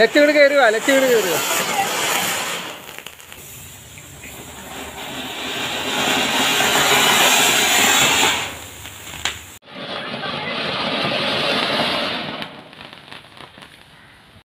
ലച്ച് ഇങ്ങോട്ട് കയറുക ലച്ച് ഇങ്ങോട്ട് കയറുക